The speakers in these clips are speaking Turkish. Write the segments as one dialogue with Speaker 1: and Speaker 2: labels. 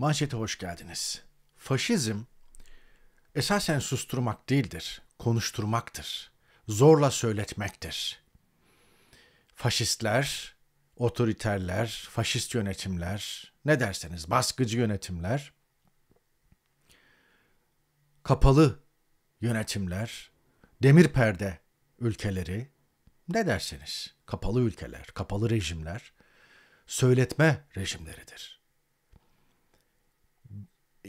Speaker 1: Manşete hoş geldiniz. Faşizm esasen susturmak değildir, konuşturmaktır. Zorla söyletmektir. Faşistler, otoriterler, faşist yönetimler, ne derseniz baskıcı yönetimler, kapalı yönetimler, demir perde ülkeleri, ne derseniz kapalı ülkeler, kapalı rejimler, söyletme rejimleridir.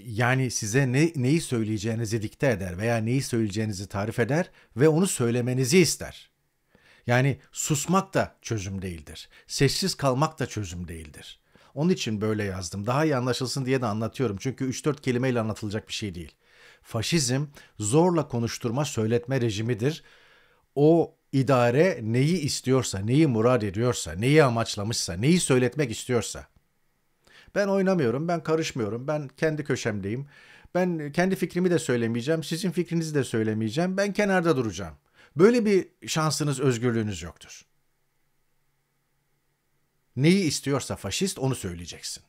Speaker 1: Yani size ne, neyi söyleyeceğinizi dikte eder veya neyi söyleyeceğinizi tarif eder ve onu söylemenizi ister. Yani susmak da çözüm değildir. Sessiz kalmak da çözüm değildir. Onun için böyle yazdım. Daha iyi anlaşılsın diye de anlatıyorum. Çünkü 3-4 kelimeyle anlatılacak bir şey değil. Faşizm zorla konuşturma, söyletme rejimidir. O idare neyi istiyorsa, neyi murad ediyorsa, neyi amaçlamışsa, neyi söyletmek istiyorsa. Ben oynamıyorum, ben karışmıyorum, ben kendi köşemdeyim. Ben kendi fikrimi de söylemeyeceğim, sizin fikrinizi de söylemeyeceğim. Ben kenarda duracağım. Böyle bir şansınız, özgürlüğünüz yoktur. Neyi istiyorsa faşist onu söyleyeceksin.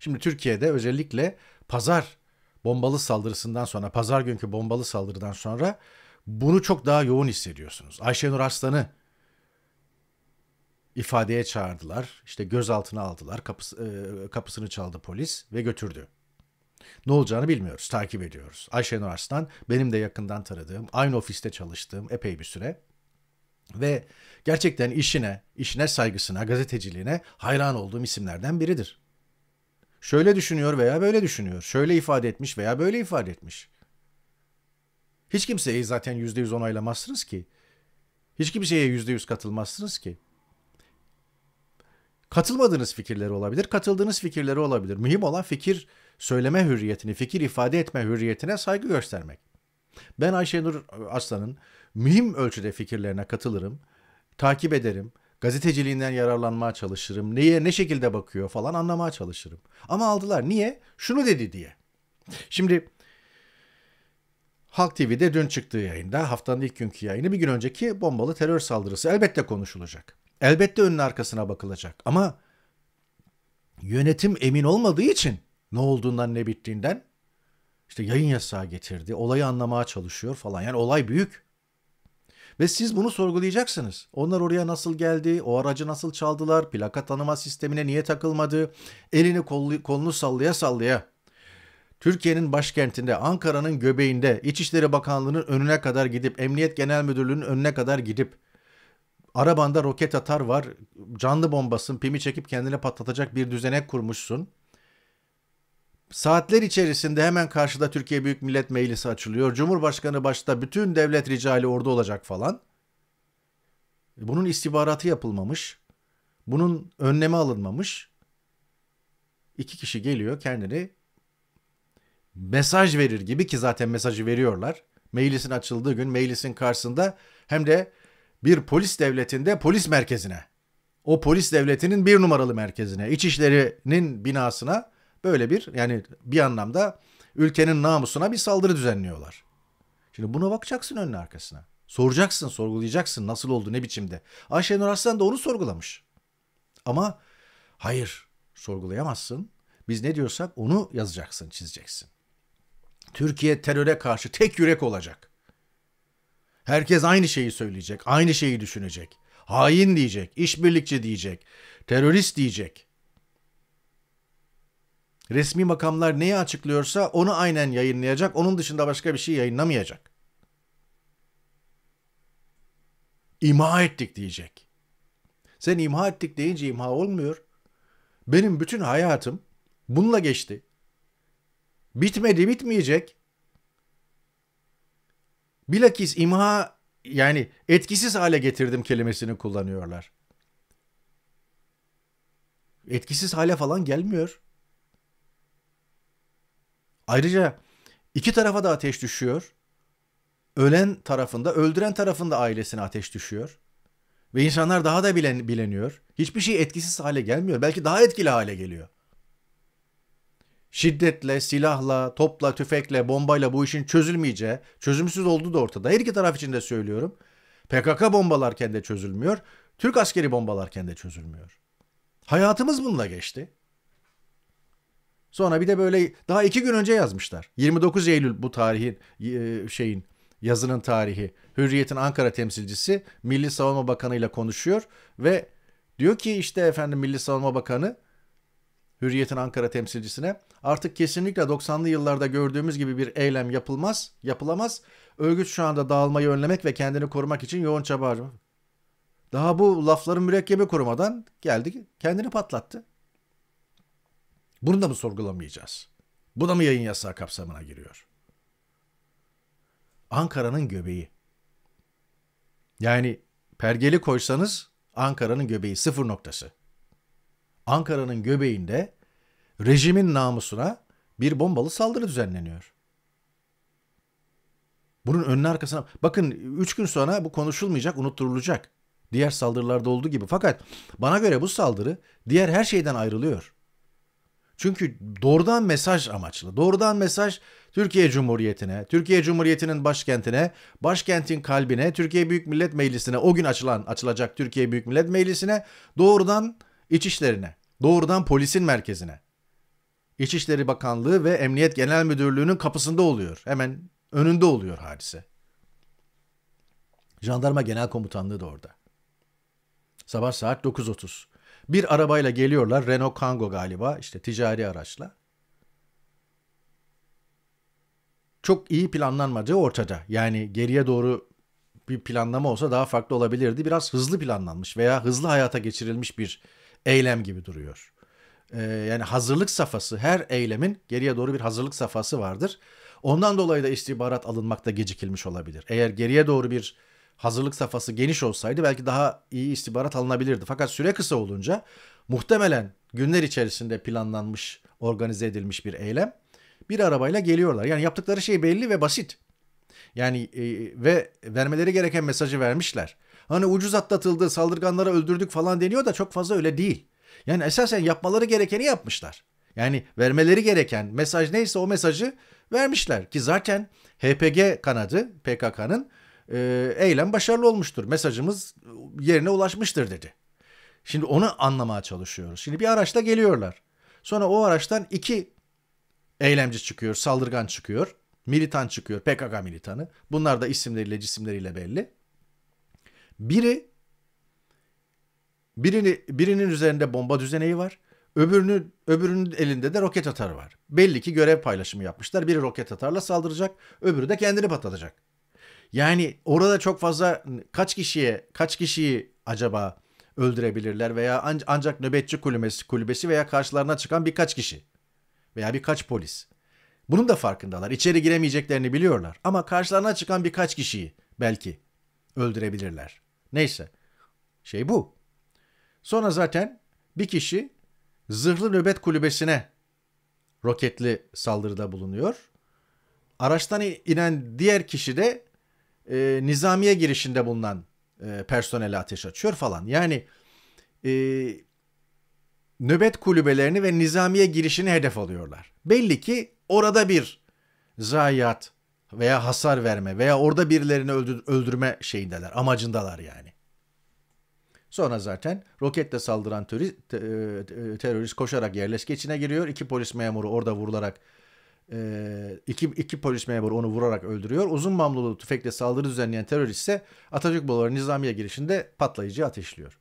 Speaker 1: Şimdi Türkiye'de özellikle pazar bombalı saldırısından sonra, pazar günkü bombalı saldırıdan sonra bunu çok daha yoğun hissediyorsunuz. Ayşenur Arslan'ı ifadeye çağırdılar. İşte gözaltına aldılar. Kapısı, e, kapısını çaldı polis ve götürdü. Ne olacağını bilmiyoruz. Takip ediyoruz. Ayşenur Arslan benim de yakından tanıdığım, aynı ofiste çalıştığım epey bir süre ve gerçekten işine, işine saygısına, gazeteciliğine hayran olduğum isimlerden biridir. Şöyle düşünüyor veya böyle düşünüyor. Şöyle ifade etmiş veya böyle ifade etmiş. Hiç kimseyi zaten yüzde yüz onaylamazsınız ki. Hiç kimseye yüzde yüz katılmazsınız ki. Katılmadığınız fikirleri olabilir, katıldığınız fikirleri olabilir. Mühim olan fikir söyleme hürriyetini, fikir ifade etme hürriyetine saygı göstermek. Ben Ayşenur Aslan'ın mühim ölçüde fikirlerine katılırım, takip ederim, gazeteciliğinden yararlanmaya çalışırım, neye ne şekilde bakıyor falan anlamaya çalışırım. Ama aldılar. Niye? Şunu dedi diye. Şimdi Halk TV'de dün çıktığı yayında haftanın ilk günkü yayını bir gün önceki bombalı terör saldırısı elbette konuşulacak. Elbette önün arkasına bakılacak ama yönetim emin olmadığı için ne olduğundan ne bittiğinden işte yayın yasağı getirdi. Olayı anlamaya çalışıyor falan. Yani olay büyük. Ve siz bunu sorgulayacaksınız. Onlar oraya nasıl geldi? O aracı nasıl çaldılar? Plaka tanıma sistemine niye takılmadı? Elini kolunu, kolunu sallaya sallaya Türkiye'nin başkentinde, Ankara'nın göbeğinde, İçişleri Bakanlığı'nın önüne kadar gidip, Emniyet Genel Müdürlüğü'nün önüne kadar gidip, arabanda roket atar var, canlı bombasın, pimi çekip kendini patlatacak bir düzenek kurmuşsun. Saatler içerisinde hemen karşıda Türkiye Büyük Millet Meclisi açılıyor. Cumhurbaşkanı başta bütün devlet ricali orada olacak falan. Bunun istihbaratı yapılmamış. Bunun önlemi alınmamış. İki kişi geliyor kendini mesaj verir gibi ki zaten mesajı veriyorlar. Meclisin açıldığı gün meclisin karşısında hem de bir polis devletinde polis merkezine, o polis devletinin bir numaralı merkezine, İçişleri'nin binasına böyle bir yani bir anlamda ülkenin namusuna bir saldırı düzenliyorlar. Şimdi buna bakacaksın önüne arkasına. Soracaksın, sorgulayacaksın nasıl oldu, ne biçimde. Ayşenur Arslan da onu sorgulamış. Ama hayır, sorgulayamazsın. Biz ne diyorsak onu yazacaksın, çizeceksin. Türkiye teröre karşı tek yürek olacak. Herkes aynı şeyi söyleyecek, aynı şeyi düşünecek. Hain diyecek, işbirlikçi diyecek, terörist diyecek. Resmi makamlar neyi açıklıyorsa onu aynen yayınlayacak, onun dışında başka bir şey yayınlamayacak. İmha ettik diyecek. Sen imha ettik deyince imha olmuyor. Benim bütün hayatım bununla geçti. Bitmedi bitmeyecek. Bilakis imha yani etkisiz hale getirdim kelimesini kullanıyorlar. Etkisiz hale falan gelmiyor. Ayrıca iki tarafa da ateş düşüyor. Ölen tarafında, öldüren tarafında ailesine ateş düşüyor. Ve insanlar daha da bilen, bileniyor. Hiçbir şey etkisiz hale gelmiyor. Belki daha etkili hale geliyor şiddetle, silahla, topla, tüfekle, bombayla bu işin çözülmeyeceği, çözümsüz olduğu da ortada. Her iki taraf için de söylüyorum. PKK bombalarken de çözülmüyor. Türk askeri bombalarken de çözülmüyor. Hayatımız bununla geçti. Sonra bir de böyle daha iki gün önce yazmışlar. 29 Eylül bu tarihin e, şeyin yazının tarihi. Hürriyet'in Ankara temsilcisi Milli Savunma Bakanı ile konuşuyor ve diyor ki işte efendim Milli Savunma Bakanı Hürriyet'in Ankara temsilcisine artık kesinlikle 90'lı yıllarda gördüğümüz gibi bir eylem yapılmaz, yapılamaz. Örgüt şu anda dağılmayı önlemek ve kendini korumak için yoğun çaba harcıyor. Daha bu lafların mürekkebi kurumadan geldi kendini patlattı. Bunu da mı sorgulamayacağız? Bu da mı yayın yasağı kapsamına giriyor? Ankara'nın göbeği. Yani pergeli koysanız Ankara'nın göbeği sıfır noktası. Ankara'nın göbeğinde rejimin namusuna bir bombalı saldırı düzenleniyor. Bunun önüne arkasına bakın 3 gün sonra bu konuşulmayacak, unutturulacak. Diğer saldırılarda olduğu gibi. Fakat bana göre bu saldırı diğer her şeyden ayrılıyor. Çünkü doğrudan mesaj amaçlı. Doğrudan mesaj Türkiye Cumhuriyeti'ne, Türkiye Cumhuriyeti'nin başkentine, başkentin kalbine, Türkiye Büyük Millet Meclisi'ne, o gün açılan açılacak Türkiye Büyük Millet Meclisi'ne, doğrudan İçişlerine, doğrudan polisin merkezine. İçişleri Bakanlığı ve Emniyet Genel Müdürlüğü'nün kapısında oluyor. Hemen önünde oluyor hadise. Jandarma Genel Komutanlığı da orada. Sabah saat 9.30. Bir arabayla geliyorlar. Renault Kangoo galiba. işte ticari araçla. Çok iyi planlanmadığı ortada. Yani geriye doğru bir planlama olsa daha farklı olabilirdi. Biraz hızlı planlanmış veya hızlı hayata geçirilmiş bir eylem gibi duruyor. Ee, yani hazırlık safhası, her eylemin geriye doğru bir hazırlık safhası vardır. Ondan dolayı da istihbarat alınmakta gecikilmiş olabilir. Eğer geriye doğru bir hazırlık safhası geniş olsaydı belki daha iyi istihbarat alınabilirdi. Fakat süre kısa olunca muhtemelen günler içerisinde planlanmış, organize edilmiş bir eylem bir arabayla geliyorlar. Yani yaptıkları şey belli ve basit. Yani e, ve vermeleri gereken mesajı vermişler. Hani ucuz atlatıldı, saldırganları öldürdük falan deniyor da çok fazla öyle değil. Yani esasen yapmaları gerekeni yapmışlar. Yani vermeleri gereken mesaj neyse o mesajı vermişler ki zaten HPG kanadı PKK'nın e, eylem başarılı olmuştur. Mesajımız yerine ulaşmıştır dedi. Şimdi onu anlamaya çalışıyoruz. Şimdi bir araçla geliyorlar. Sonra o araçtan iki eylemci çıkıyor, saldırgan çıkıyor, militan çıkıyor, PKK militanı. Bunlar da isimleriyle, cisimleriyle belli. Biri birini birinin üzerinde bomba düzeneği var. Öbürünün öbürünün elinde de roket atarı var. Belli ki görev paylaşımı yapmışlar. Biri roket atarla saldıracak, öbürü de kendini patlatacak. Yani orada çok fazla kaç kişiye, kaç kişiyi acaba öldürebilirler veya ancak nöbetçi kulübesi, kulübesi veya karşılarına çıkan birkaç kişi veya birkaç polis. Bunun da farkındalar. İçeri giremeyeceklerini biliyorlar ama karşılarına çıkan birkaç kişiyi belki öldürebilirler. Neyse. Şey bu. Sonra zaten bir kişi zırhlı nöbet kulübesine roketli saldırıda bulunuyor. Araçtan inen diğer kişi de e, nizamiye girişinde bulunan e, personele ateş açıyor falan. Yani e, nöbet kulübelerini ve nizamiye girişini hedef alıyorlar. Belli ki orada bir zayiat veya hasar verme veya orada birilerini öldür, öldürme şeyindeler, amacındalar yani. Sonra zaten roketle saldıran terörist, terörist koşarak yerleşke içine giriyor. İki polis memuru orada vurularak e, iki, iki polis memuru onu vurarak öldürüyor. Uzun mamlulu tüfekle saldırı düzenleyen terörist ise Atatürk Bulvarı Nizamiye girişinde patlayıcı ateşliyor.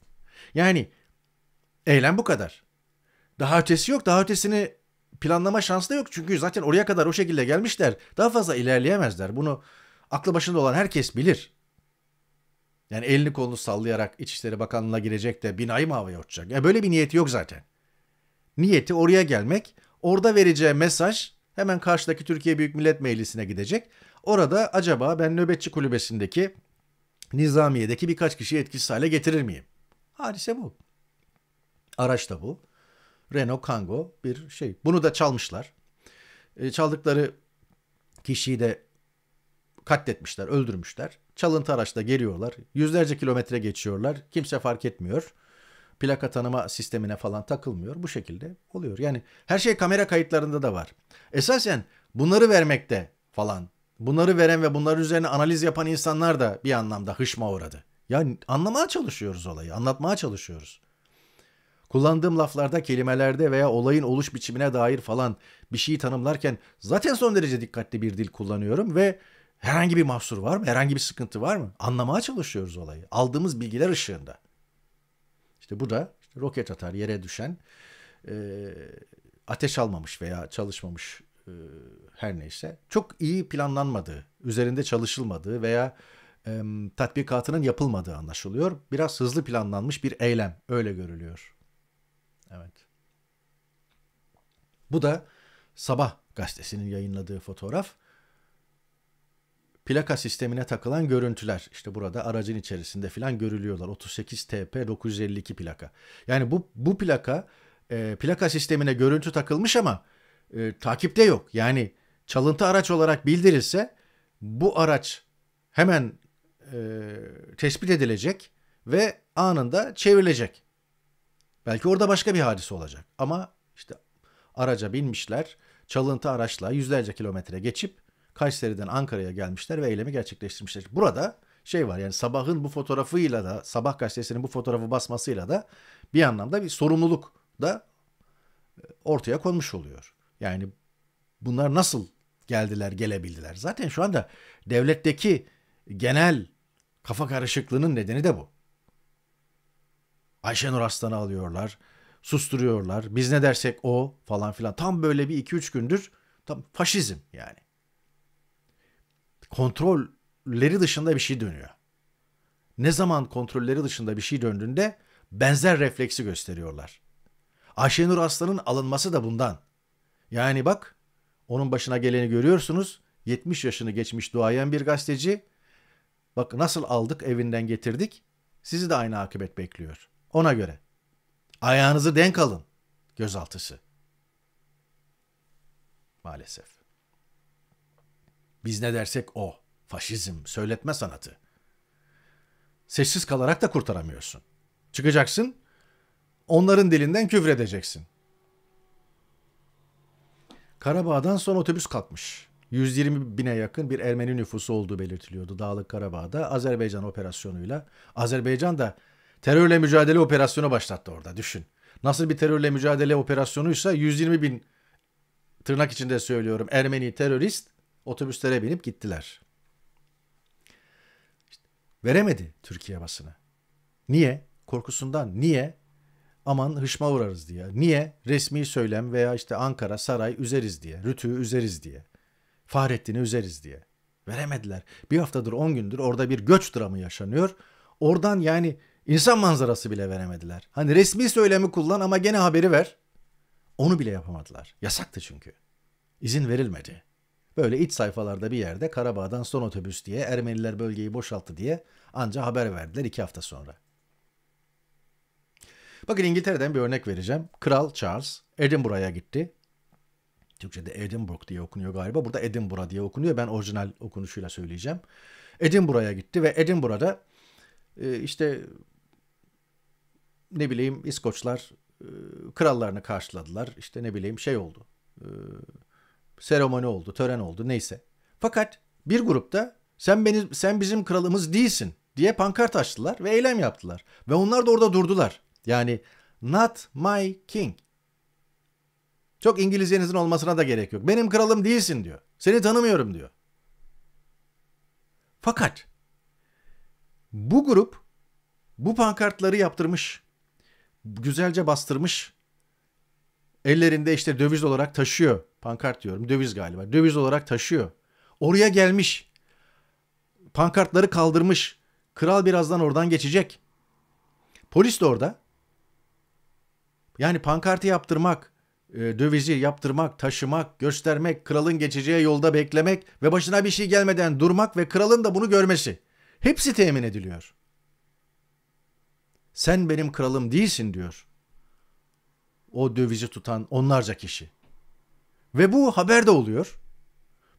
Speaker 1: Yani eylem bu kadar. Daha ötesi yok. Daha ötesini planlama şansı da yok. Çünkü zaten oraya kadar o şekilde gelmişler. Daha fazla ilerleyemezler. Bunu aklı başında olan herkes bilir. Yani elini kolunu sallayarak İçişleri Bakanlığı'na girecek de binayı mı havaya uçacak? Ya böyle bir niyeti yok zaten. Niyeti oraya gelmek, orada vereceği mesaj hemen karşıdaki Türkiye Büyük Millet Meclisi'ne gidecek. Orada acaba ben nöbetçi kulübesindeki Nizamiye'deki birkaç kişiyi etkisiz hale getirir miyim? Hadise bu. Araç da bu. Renault Kangoo bir şey. Bunu da çalmışlar. E, çaldıkları kişiyi de katletmişler, öldürmüşler. Çalıntı araçla geliyorlar. Yüzlerce kilometre geçiyorlar. Kimse fark etmiyor. Plaka tanıma sistemine falan takılmıyor. Bu şekilde oluyor. Yani her şey kamera kayıtlarında da var. Esasen bunları vermekte falan. Bunları veren ve bunların üzerine analiz yapan insanlar da bir anlamda hışma uğradı. Yani anlamaya çalışıyoruz olayı, anlatmaya çalışıyoruz. Kullandığım laflarda, kelimelerde veya olayın oluş biçimine dair falan bir şeyi tanımlarken zaten son derece dikkatli bir dil kullanıyorum ve herhangi bir mahsur var mı? Herhangi bir sıkıntı var mı? Anlamaya çalışıyoruz olayı. Aldığımız bilgiler ışığında. İşte bu da işte roket atar yere düşen e, ateş almamış veya çalışmamış e, her neyse çok iyi planlanmadığı, üzerinde çalışılmadığı veya e, tatbikatının yapılmadığı anlaşılıyor. Biraz hızlı planlanmış bir eylem öyle görülüyor. Evet. Bu da Sabah gazetesinin yayınladığı fotoğraf. Plaka sistemine takılan görüntüler. İşte burada aracın içerisinde filan görülüyorlar. 38 TP 952 plaka. Yani bu bu plaka e, plaka sistemine görüntü takılmış ama e, takipte yok. Yani çalıntı araç olarak bildirilse bu araç hemen e, tespit edilecek ve anında çevrilecek. Belki orada başka bir hadise olacak. Ama işte araca binmişler, çalıntı araçla yüzlerce kilometre geçip Kayseri'den Ankara'ya gelmişler ve eylemi gerçekleştirmişler. Burada şey var yani sabahın bu fotoğrafıyla da sabah gazetesinin bu fotoğrafı basmasıyla da bir anlamda bir sorumluluk da e, ortaya konmuş oluyor. Yani bunlar nasıl geldiler, gelebildiler? Zaten şu anda devletteki genel kafa karışıklığının nedeni de bu. Ayşenur Aslan'ı alıyorlar, susturuyorlar. Biz ne dersek o falan filan. Tam böyle bir iki üç gündür tam faşizm yani. Kontrolleri dışında bir şey dönüyor. Ne zaman kontrolleri dışında bir şey döndüğünde benzer refleksi gösteriyorlar. Ayşenur Aslan'ın alınması da bundan. Yani bak onun başına geleni görüyorsunuz. 70 yaşını geçmiş duayen bir gazeteci. Bak nasıl aldık evinden getirdik. Sizi de aynı akıbet bekliyor. Ona göre. Ayağınızı denk alın. Gözaltısı. Maalesef. Biz ne dersek o. Faşizm, söyletme sanatı. Sessiz kalarak da kurtaramıyorsun. Çıkacaksın, onların dilinden küfür edeceksin. Karabağ'dan son otobüs kalkmış. 120 bine yakın bir Ermeni nüfusu olduğu belirtiliyordu Dağlık Karabağ'da Azerbaycan operasyonuyla. Azerbaycan da terörle mücadele operasyonu başlattı orada düşün. Nasıl bir terörle mücadele operasyonuysa 120 bin tırnak içinde söylüyorum Ermeni terörist otobüslere binip gittiler. İşte veremedi Türkiye basını. Niye? Korkusundan. Niye? Aman hışma uğrarız diye. Niye? Resmi söylem veya işte Ankara, saray üzeriz diye. Rütü'yü üzeriz diye. Fahrettin'i üzeriz diye. Veremediler. Bir haftadır on gündür orada bir göç dramı yaşanıyor. Oradan yani insan manzarası bile veremediler. Hani resmi söylemi kullan ama gene haberi ver. Onu bile yapamadılar. Yasaktı çünkü. İzin verilmedi. Böyle iç sayfalarda bir yerde Karabağ'dan son otobüs diye Ermeniler bölgeyi boşalttı diye anca haber verdiler iki hafta sonra. Bakın İngiltere'den bir örnek vereceğim. Kral Charles Edinburgh'a gitti. Türkçe'de Edinburgh diye okunuyor galiba. Burada Edinburgh diye okunuyor. Ben orijinal okunuşuyla söyleyeceğim. Edinburgh'a gitti ve Edinburgh'da e, işte ne bileyim İskoçlar e, krallarını karşıladılar. İşte ne bileyim şey oldu. E, seremoni oldu, tören oldu neyse. Fakat bir grupta sen beni sen bizim kralımız değilsin diye pankart açtılar ve eylem yaptılar. Ve onlar da orada durdular. Yani not my king. Çok İngilizcenizin olmasına da gerek yok. Benim kralım değilsin diyor. Seni tanımıyorum diyor. Fakat bu grup bu pankartları yaptırmış. Güzelce bastırmış. Ellerinde işte döviz olarak taşıyor. Pankart diyorum. Döviz galiba. Döviz olarak taşıyor. Oraya gelmiş. Pankartları kaldırmış. Kral birazdan oradan geçecek. Polis de orada. Yani pankartı yaptırmak, e, dövizi yaptırmak, taşımak, göstermek, kralın geçeceği yolda beklemek ve başına bir şey gelmeden durmak ve kralın da bunu görmesi. Hepsi temin ediliyor. Sen benim kralım değilsin diyor. O dövizi tutan onlarca kişi. Ve bu haber de oluyor.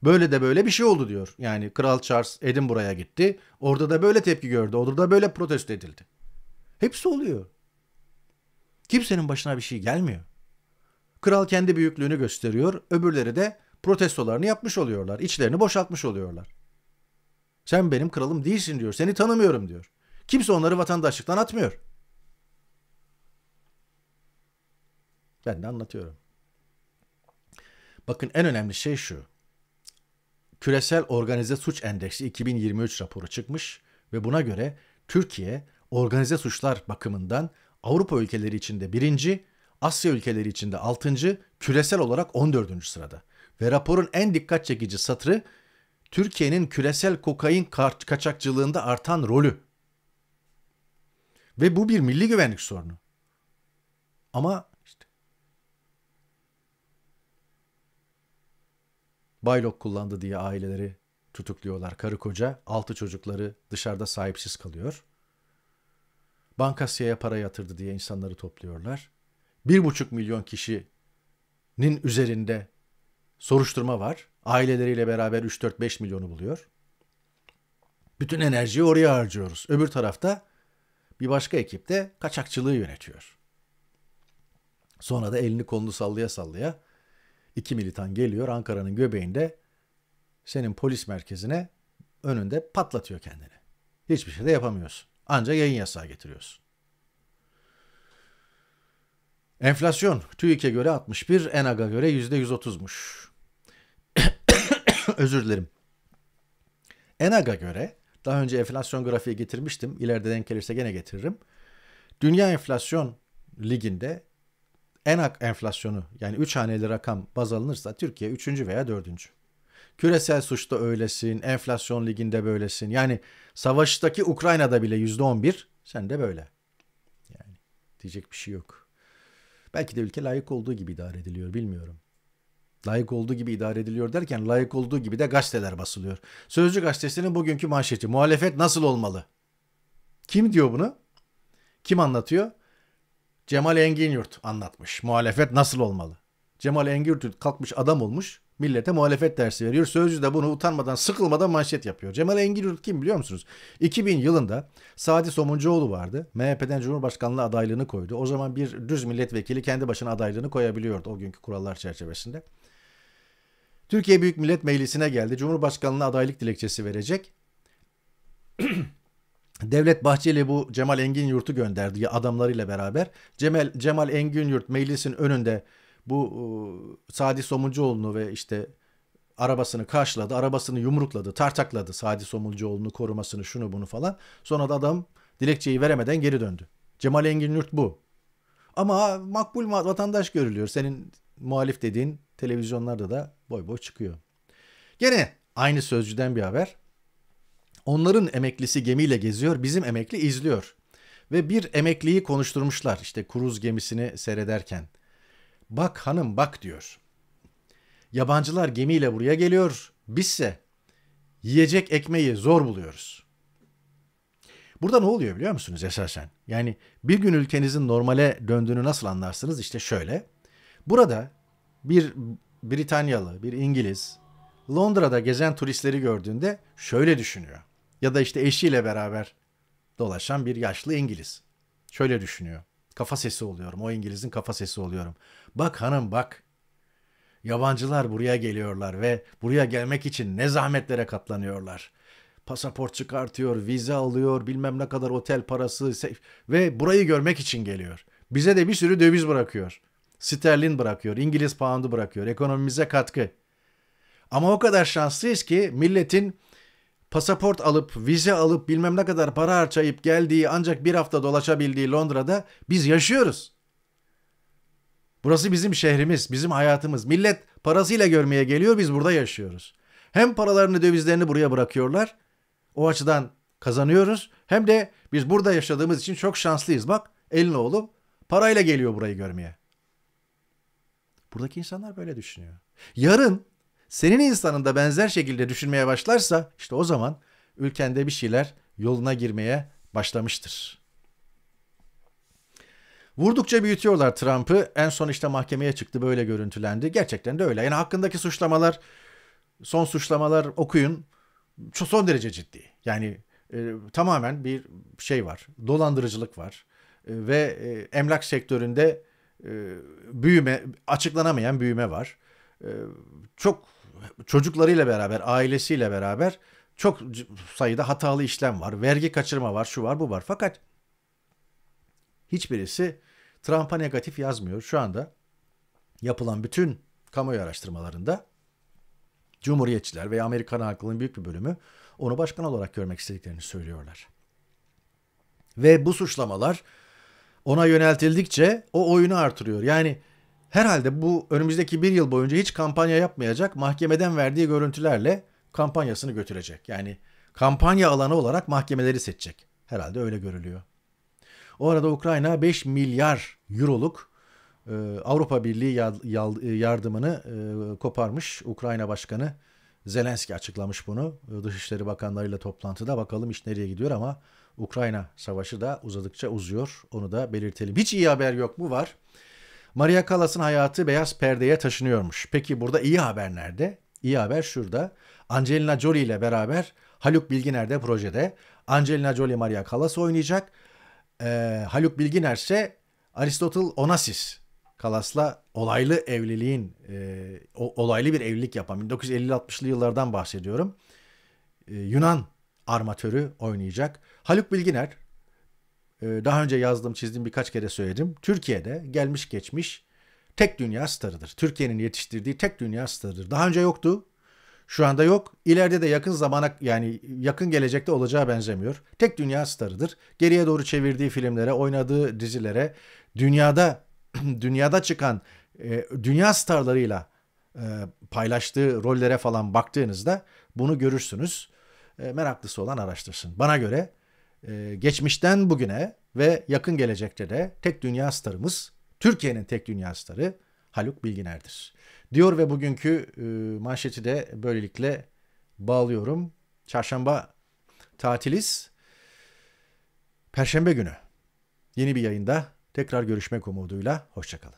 Speaker 1: Böyle de böyle bir şey oldu diyor. Yani Kral Charles Edinburgh'a gitti. Orada da böyle tepki gördü. Orada da böyle protesto edildi. Hepsi oluyor. Kimsenin başına bir şey gelmiyor. Kral kendi büyüklüğünü gösteriyor, öbürleri de protestolarını yapmış oluyorlar, içlerini boşaltmış oluyorlar. Sen benim kralım değilsin diyor, seni tanımıyorum diyor. Kimse onları vatandaşlıktan atmıyor. Ben de anlatıyorum. Bakın en önemli şey şu. Küresel Organize Suç Endeksi 2023 raporu çıkmış ve buna göre Türkiye organize suçlar bakımından Avrupa ülkeleri içinde birinci, Asya ülkeleri içinde altıncı, küresel olarak 14. sırada. Ve raporun en dikkat çekici satırı Türkiye'nin küresel kokain kaçakçılığında artan rolü. Ve bu bir milli güvenlik sorunu. Ama işte baylok kullandı diye aileleri tutukluyorlar. Karı koca, altı çocukları dışarıda sahipsiz kalıyor. Bankasya para yatırdı diye insanları topluyorlar. Bir buçuk milyon kişinin üzerinde soruşturma var. Aileleriyle beraber 3-4-5 milyonu buluyor. Bütün enerjiyi oraya harcıyoruz. Öbür tarafta bir başka ekip de kaçakçılığı yönetiyor. Sonra da elini kolunu sallaya sallaya iki militan geliyor Ankara'nın göbeğinde senin polis merkezine önünde patlatıyor kendini. Hiçbir şey de yapamıyorsun. Ancak yayın yasağı getiriyorsun. Enflasyon TÜİK'e göre 61, ENAG'a göre %130'muş. Özür dilerim. ENAG'a göre daha önce enflasyon grafiği getirmiştim. İleride denk gelirse gene getiririm. Dünya enflasyon liginde ENAG enflasyonu yani 3 haneli rakam baz alınırsa Türkiye 3. veya 4. Küresel suçta öylesin, enflasyon liginde böylesin. Yani savaştaki Ukrayna'da bile %11, sen de böyle. Yani diyecek bir şey yok. Belki de ülke layık olduğu gibi idare ediliyor bilmiyorum. Layık olduğu gibi idare ediliyor derken layık olduğu gibi de gazeteler basılıyor. Sözcü gazetesinin bugünkü manşeti muhalefet nasıl olmalı? Kim diyor bunu? Kim anlatıyor? Cemal Engin Yurt anlatmış. Muhalefet nasıl olmalı? Cemal Engin Yurt kalkmış adam olmuş. Millete muhalefet dersi veriyor. Sözcü de bunu utanmadan, sıkılmadan manşet yapıyor. Cemal Engin Yurt kim biliyor musunuz? 2000 yılında Sadi Somuncuoğlu vardı. MHP'den Cumhurbaşkanlığı adaylığını koydu. O zaman bir düz milletvekili kendi başına adaylığını koyabiliyordu o günkü kurallar çerçevesinde. Türkiye Büyük Millet Meclisi'ne geldi. Cumhurbaşkanlığına adaylık dilekçesi verecek. Devlet Bahçeli bu Cemal Engin Yurt'u gönderdi adamlarıyla beraber. Cemal, Cemal Engin Yurt meclisin önünde bu e, Sadi Somuncuoğlu'nu ve işte arabasını karşıladı. Arabasını yumrukladı, tartakladı Sadi Somuncuoğlu'nu korumasını şunu bunu falan. Sonra da adam dilekçeyi veremeden geri döndü. Cemal Engin Yurt bu. Ama makbul vatandaş görülüyor. Senin muhalif dediğin televizyonlarda da boy boy çıkıyor. Gene aynı sözcüden bir haber. Onların emeklisi gemiyle geziyor, bizim emekli izliyor. Ve bir emekliyi konuşturmuşlar işte kruz gemisini seyrederken. Bak hanım bak diyor. Yabancılar gemiyle buraya geliyor. Bizse yiyecek ekmeği zor buluyoruz. Burada ne oluyor biliyor musunuz esasen? Yani bir gün ülkenizin normale döndüğünü nasıl anlarsınız? İşte şöyle. Burada bir Britanyalı, bir İngiliz Londra'da gezen turistleri gördüğünde şöyle düşünüyor. Ya da işte eşiyle beraber dolaşan bir yaşlı İngiliz. Şöyle düşünüyor. Kafa sesi oluyorum. O İngiliz'in kafa sesi oluyorum. Bak hanım bak. Yabancılar buraya geliyorlar ve buraya gelmek için ne zahmetlere katlanıyorlar. Pasaport çıkartıyor, vize alıyor, bilmem ne kadar otel parası ve burayı görmek için geliyor. Bize de bir sürü döviz bırakıyor. Sterlin bırakıyor, İngiliz poundu bırakıyor. Ekonomimize katkı. Ama o kadar şanslıyız ki milletin pasaport alıp, vize alıp bilmem ne kadar para harcayıp geldiği ancak bir hafta dolaşabildiği Londra'da biz yaşıyoruz. Burası bizim şehrimiz, bizim hayatımız. Millet parasıyla görmeye geliyor, biz burada yaşıyoruz. Hem paralarını, dövizlerini buraya bırakıyorlar. O açıdan kazanıyoruz. Hem de biz burada yaşadığımız için çok şanslıyız. Bak elin oğlu parayla geliyor burayı görmeye. Buradaki insanlar böyle düşünüyor. Yarın senin insanın da benzer şekilde düşünmeye başlarsa işte o zaman ülkende bir şeyler yoluna girmeye başlamıştır. Vurdukça büyütüyorlar Trump'ı. En son işte mahkemeye çıktı böyle görüntülendi. Gerçekten de öyle. Yani hakkındaki suçlamalar, son suçlamalar okuyun. Çok son derece ciddi. Yani e, tamamen bir şey var. Dolandırıcılık var. E, ve e, emlak sektöründe e, büyüme, açıklanamayan büyüme var. E, çok çocuklarıyla beraber, ailesiyle beraber çok sayıda hatalı işlem var. Vergi kaçırma var, şu var, bu var. Fakat hiçbirisi Trump'a negatif yazmıyor. Şu anda yapılan bütün kamuoyu araştırmalarında Cumhuriyetçiler veya Amerikan halkının büyük bir bölümü onu başkan olarak görmek istediklerini söylüyorlar. Ve bu suçlamalar ona yöneltildikçe o oyunu artırıyor. Yani herhalde bu önümüzdeki bir yıl boyunca hiç kampanya yapmayacak mahkemeden verdiği görüntülerle kampanyasını götürecek. Yani kampanya alanı olarak mahkemeleri seçecek. Herhalde öyle görülüyor. O arada Ukrayna 5 milyar euroluk e, Avrupa Birliği yardımını e, koparmış. Ukrayna Başkanı Zelenski açıklamış bunu. Dışişleri Bakanlarıyla toplantıda bakalım iş nereye gidiyor ama Ukrayna savaşı da uzadıkça uzuyor. Onu da belirtelim. Hiç iyi haber yok mu var? Maria Callas'ın hayatı beyaz perdeye taşınıyormuş. Peki burada iyi haber nerede? İyi haber şurada. Angelina Jolie ile beraber Haluk Bilginer de projede. Angelina Jolie Maria Callas oynayacak. Ee, Haluk Bilginer ise Aristotle Onassis Kalas'la olaylı evliliğin, e, olaylı bir evlilik yapan 1950-60'lı yıllardan bahsediyorum. E, Yunan armatörü oynayacak. Haluk Bilginer, daha önce yazdım, çizdim birkaç kere söyledim. Türkiye'de gelmiş geçmiş tek dünya starıdır. Türkiye'nin yetiştirdiği tek dünya starıdır. Daha önce yoktu. Şu anda yok. İleride de yakın zamana yani yakın gelecekte olacağı benzemiyor. Tek dünya starıdır. Geriye doğru çevirdiği filmlere, oynadığı dizilere, dünyada dünyada çıkan e, dünya starlarıyla e, paylaştığı rollere falan baktığınızda bunu görürsünüz. E, meraklısı olan araştırsın. Bana göre e, geçmişten bugüne ve yakın gelecekte de tek dünya starımız, Türkiye'nin tek dünya starı Haluk Bilginer'dir. Diyor ve bugünkü e, manşeti de böylelikle bağlıyorum. Çarşamba tatiliz. Perşembe günü yeni bir yayında tekrar görüşmek umuduyla. Hoşçakalın.